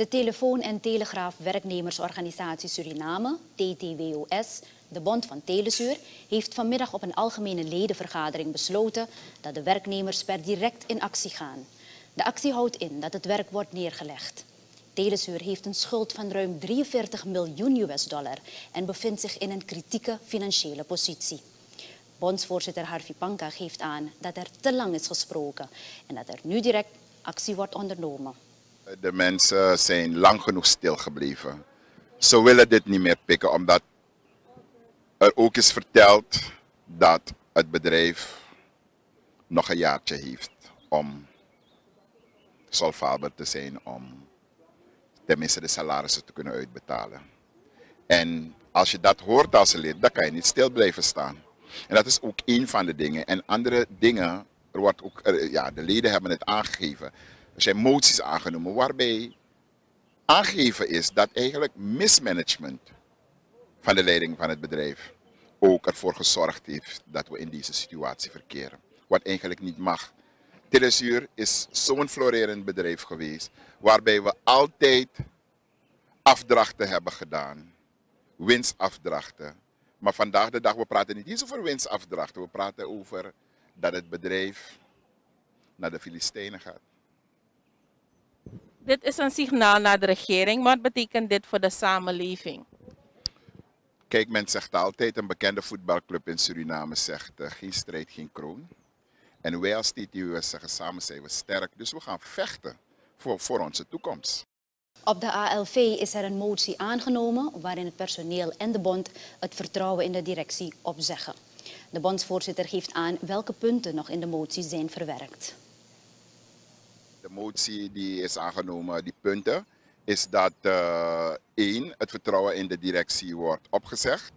De Telefoon- en Telegraaf-werknemersorganisatie Suriname, TTWOS, de Bond van Telesuur, heeft vanmiddag op een algemene ledenvergadering besloten dat de werknemers per direct in actie gaan. De actie houdt in dat het werk wordt neergelegd. Telesuur heeft een schuld van ruim 43 miljoen US dollar en bevindt zich in een kritieke financiële positie. Bondsvoorzitter Harvey Panka geeft aan dat er te lang is gesproken en dat er nu direct actie wordt ondernomen. De mensen zijn lang genoeg stilgebleven. Ze willen dit niet meer pikken omdat er ook is verteld dat het bedrijf nog een jaartje heeft om solvabel te zijn om tenminste de salarissen te kunnen uitbetalen. En als je dat hoort als lid, dan kan je niet stil blijven staan. En dat is ook een van de dingen. En andere dingen, er wordt ook, ja, de leden hebben het aangegeven. Er zijn moties aangenomen waarbij aangegeven is dat eigenlijk mismanagement van de leiding van het bedrijf ook ervoor gezorgd heeft dat we in deze situatie verkeren. Wat eigenlijk niet mag. Telesuur is zo'n florerend bedrijf geweest waarbij we altijd afdrachten hebben gedaan. Winstafdrachten. Maar vandaag de dag, we praten niet eens over winstafdrachten. We praten over dat het bedrijf naar de Filistijnen gaat. Dit is een signaal naar de regering. Wat betekent dit voor de samenleving? Kijk, men zegt altijd, een bekende voetbalclub in Suriname zegt, uh, geen strijd, geen kroon. En wij als TTUS zeggen, samen zijn we sterk. Dus we gaan vechten voor, voor onze toekomst. Op de ALV is er een motie aangenomen waarin het personeel en de bond het vertrouwen in de directie opzeggen. De bondsvoorzitter geeft aan welke punten nog in de motie zijn verwerkt. Motie die is aangenomen, die punten, is dat uh, één, het vertrouwen in de directie wordt opgezegd.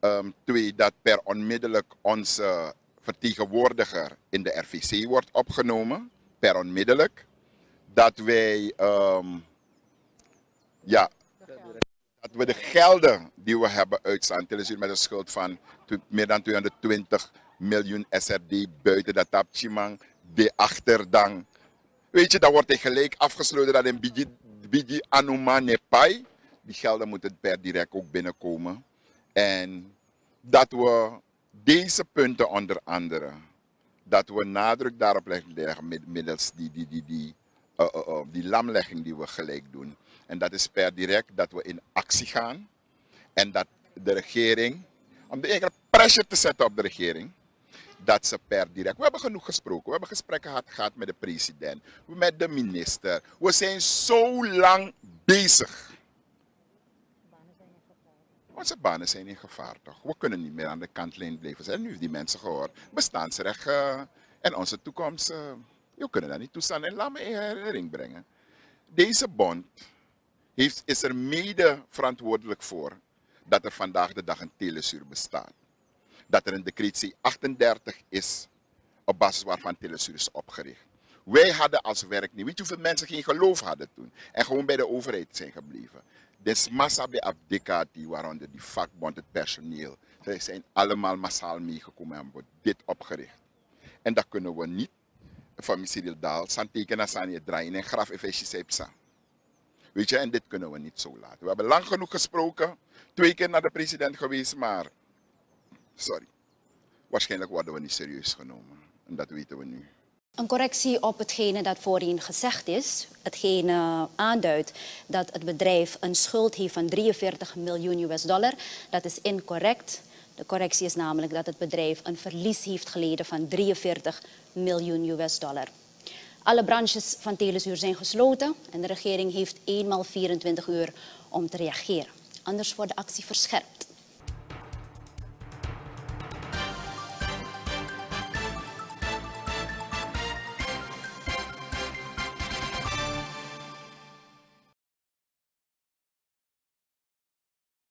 Um, twee, dat per onmiddellijk onze vertegenwoordiger in de RVC wordt opgenomen, per onmiddellijk. Dat wij, um, ja, dat we de gelden die we hebben uitstaan, televisie met een schuld van meer dan 220 miljoen SRD buiten dat tapchimang, de achterdang. Weet je, dat wordt gelijk afgesloten dat in Bigi, Bigi Anuma Nepai. Die gelden moeten per direct ook binnenkomen. En dat we deze punten onder andere, dat we nadruk daarop leggen middels die, die, die, die, uh, uh, uh, die lamlegging die we gelijk doen. En dat is per direct dat we in actie gaan. En dat de regering, om de eigen pressure te zetten op de regering, dat ze per direct. We hebben genoeg gesproken. We hebben gesprekken gehad, met de president, met de minister. We zijn zo lang bezig. Onze banen zijn in gevaar toch? We kunnen niet meer aan de kantlijn blijven zijn. Nu heeft die mensen gehoord. Bestaansrecht uh, en onze toekomst. Uh, we kunnen dat niet toestaan. En laat me in herinnering brengen. Deze bond heeft, is er mede verantwoordelijk voor dat er vandaag de dag een telesuur bestaat. Dat er een decretie 38 is op basis waarvan telesuur is opgericht. Wij hadden als werknemer, weet je hoeveel mensen geen geloof hadden toen en gewoon bij de overheid zijn gebleven. Dus massa bij abdicati, waaronder die vakbond, het personeel. Zij zijn allemaal massaal meegekomen en hebben dit opgericht. En dat kunnen we niet van Cyril Daal, san tekenen aan je draaien en graf efficiëntie. Weet je, en dit kunnen we niet zo laten. We hebben lang genoeg gesproken, twee keer naar de president geweest, maar sorry. Waarschijnlijk worden we niet serieus genomen. En dat weten we nu. Een correctie op hetgene dat voorheen gezegd is. Hetgene aanduidt dat het bedrijf een schuld heeft van 43 miljoen US dollar. Dat is incorrect. De correctie is namelijk dat het bedrijf een verlies heeft geleden van 43 miljoen US dollar. Alle branches van Telesuur zijn gesloten en de regering heeft eenmaal 24 uur om te reageren. Anders wordt de actie verscherpt.